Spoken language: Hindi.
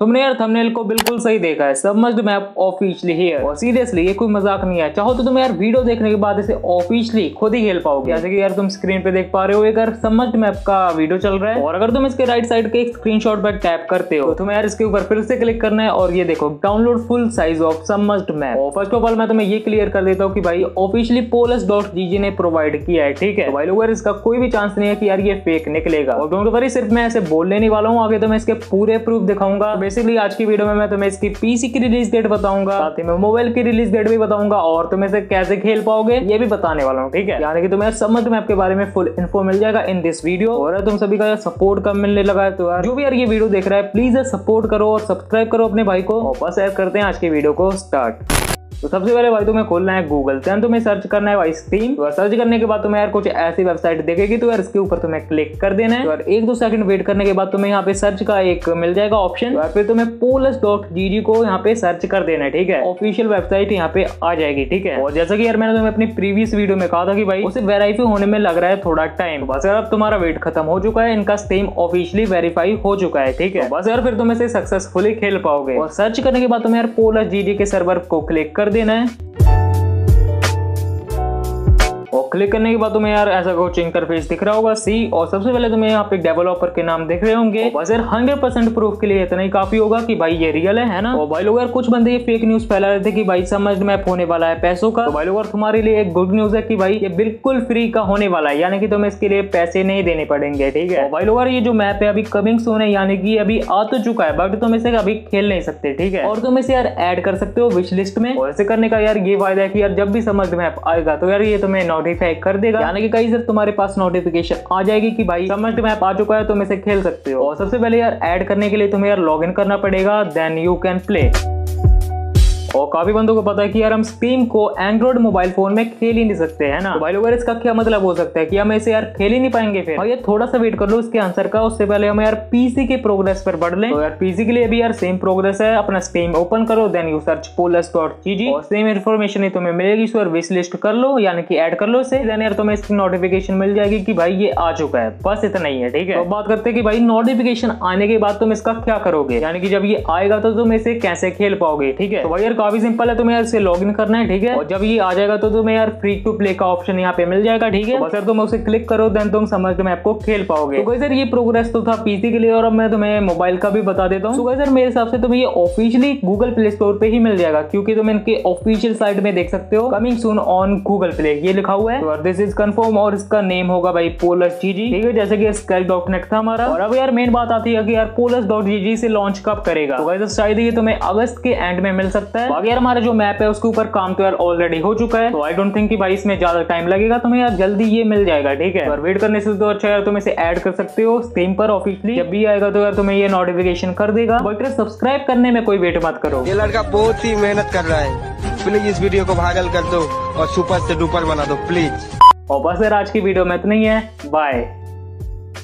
तुमने यार थंबनेल को बिल्कुल सही देखा है। सबमर्ज्ड मैप ऑफिशियली हियर और सीरियसली ये कोई मज़ाक नहीं है। चाहो तो तुम यार वीडियो देखने के बाद इसे ऑफिशियली खुद ही खेल पाओगे। जैसे कि यार तुम स्क्रीन पे देख पा रहे हो, एक सबमर्ज्ड मैप का वीडियो चल रहा है। और अगर तुम इसके राइट साइड के एक स्क्रीनशॉट पर टैप करते हो तो तुम्हें यार इसके ऊपर फिर से क्लिक करना है। और ये देखो download full size of submerged map और फ़र्स्ट ऑफ़ ऑल मैं तुम्हें ये क्लियर कर देता हूँ कि भाई ऑफिशियली पोलस डॉट जीजी ने प्रोवाइड किया है, ठीक है? तो भाई लोग इसका कोई भी चांस नहीं है कि यार ये फेक निकलेगा। और डोंट वरी सिर्फ़ मैं ऐसे बोल लेने वाला हूँ, आगे तो मैं इसके पूरे प्रूफ दिखाऊँगा। बेसिकली आज की वीडियो में मैं तुम्हें इसकी पीसी की रिलीज़ डेट बताऊँगा, साथ ही मैं मोबाइल की रिलीज़ डेट भी बताऊँगा और तुम इसे कैसे खेल पाओगे, ये भी बताने वाला हूँ, ठीक है? यानी कि तुम्हें समझ में आपके बारे में फुल इन्फो मिल जाएगा इन दिस वीडियो और तुम सभी का सपोर्ट कम मिलने लगा है तो यार जो भी यार ये वीडियो देख रहा है प्लीज़ सपोर्ट करो और सब्सक्राइब करो अपने भाई को। और बस ऐड करते हैं आज की वीडियो को स्टार्ट तो सबसे पहले भाई तुम्हें खोलना है गूगल देन तुम्हें सर्च करना है स्टीम तो सर्च करने के बाद तुम्हें यार कुछ ऐसी वेबसाइट देखेगी तो यार इसके ऊपर तुम्हें क्लिक कर देना है। तो यार एक दो सेकंड वेट करने के बाद तुम्हें यहाँ पे सर्च का एक मिल जाएगा ऑप्शन तो फिर तुम्हें पोलस डॉट जी को यहाँ पे सर्च कर देना है, ठीक है? ऑफिशियल वेबसाइट यहाँ पे आ जाएगी, ठीक है? और जैसा कि यार मैंने तुम्हें अपनी प्रीवियस वीडियो में कहा था कि भाई उसे वेरीफाई होने में लग रहा है थोड़ा टाइम तो बस यार अब तुम्हारा वेट खत्म हो चुका है, इनका स्टीम ऑफिशियली वेरीफाई हो चुका है, ठीक है? तो बस यार फिर तुम इसे सक्सेसफुली खेल पाओगे। और सर्च करने के बाद तुम्हें यार पोलस जी के सर्वर को क्लिक कर देना है। क्लिक करने के बाद तुम्हें यार ऐसा कुछ इंटरफेस दिख रहा होगा सी और सबसे पहले तुम्हें यहाँ पे डेवलपर के नाम दिख रहे होंगे। बस यार हंड्रेड परसेंट प्रूफ के लिए इतना ही काफ़ी होगा कि भाई ये रियल है, है ना? और भाई लोग यार कुछ बंदे ये फेक न्यूज़ फैला रहे थे कि भाई समझ मैप होने वाला है पैसों का। तो भाई लोग तुम्हारे लिए एक गुड न्यूज़ है कि भाई ये बिल्कुल फ्री का होने वाला है यानी कि तुम्हें इसके लिए पैसे नहीं देने पड़ेंगे ठीक है? भाई लोग ये जो मैप है अभी कमिंग सोन है यानी कि अभी आ तो चुका है बट तुम इसे अभी खेल नहीं सकते ठीक है? और तुम इसे यार ऐड कर सकते हो विश लिस्ट में। और ऐसे करने का यार ये फ़ायदा है कि यार जब भी समझ मैप आएगा तो यार ये तुम्हें नोटिफाई कर देगा। यानी कि कई सर तुम्हारे पास नोटिफिकेशन आ जाएगी कि भाई समझ मैप आ चुका है, तुम इसे खेल सकते हो। और सबसे पहले यार ऐड करने के लिए तुम्हें यार लॉग करना पड़ेगा देन यू कैन प्ले और काफ़ी बंदों को पता है कि यार हम स्टीम को एंड्रॉइड मोबाइल फ़ोन में खेल ही नहीं सकते है ना? तो भाई लोग इसका क्या मतलब हो सकता है कि हम इसे यार खेल ही नहीं पाएँगे फिर? और ये थोड़ा सा वेट कर लो इसके आंसर का उससे पहले हम यार पीसी के प्रोग्रेस पर बढ़ लें। तो यार पीसी के लिए भी यार सेम प्रोग्रेस है अपना स्टीम ओपन करो then you search polus dot G और सेम इन्फॉर्मेशन ही तुम्हें मिलेगी सो विश लिस्ट कर लो यानी कि ऐड कर लो इसे देन यार तुम्हें इसकी नोटिफिकेशन मिल जाएगी कि भाई ये आ चुका है। बस इतना ही है ठीक है? तो बात करते हैं कि भाई नोटिफिकेशन आने के बाद तुम इसका क्या करोगे? यानी कि जब ये आएगा तो तुम इसे कैसे खेल पाओगे ठीक है? तो भाई यार काफ़ी सिंपल है तुम्हें यार से लॉग इन करना है ठीक है? और जब ये आ जाएगा तो तुम्हें यार फ्री टू प्ले का ऑप्शन यहाँ पे मिल जाएगा ठीक है? बस। यार तुम उसे क्लिक करो देन तुम समझ में आपको खेल पाओगे। तो सर ये प्रोग्रेस तो था पीसी के लिए और अब मैं तुम्हें मोबाइल का भी बता देता हूँ। सर मेरे हिसाब से तुम्हें ये ऑफिशियली गूगल प्ले स्टोर पे ही मिल जाएगा क्योंकि तुम इनके ऑफिशियल साइट में देख सकते हो। Coming soon on Google Play ये लिखा हुआ है। और दिस इज़ कंफर्म और इसका नेम होगा भाई पोलस जी ठीक है? जैसे कि स्केल डॉट नेट था हमारा। और अब यार मेन बात आती है कि यार पोलस डॉट जी से लॉन्च कब करेगा। तो शायद ये तुम्हें अगस्त के एंड में मिल सकता है। बाकी यार हमारा जो मैप है उसके ऊपर काम तो यार ऑलरेडी हो चुका है। तो आई डोंट थिंक कि भाई इसमें ज़्यादा टाइम लगेगा। तुम्हें यार जल्दी ये मिल जाएगा ठीक है? और वेट करने से तो अच्छा यार तुम इसे ऐड कर सकते हो। स्क्रीन पर ऑफिशियली जब भी आएगा तो यार तुम्हें ये नोटिफिकेशन कर देगा। बट सब्सक्राइब करने में कोई वेट मत करो। ये लड़का बहुत ही मेहनत कर रहा है। प्लीज़ इस वीडियो को भागल कर दो और सुपर से डुपर बना दो प्लीज़ और बस यार आज की वीडियो में इतना ही है। बाय